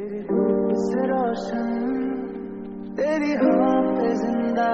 तेरी रूप से रोशन तेरी हवा पे जिंदा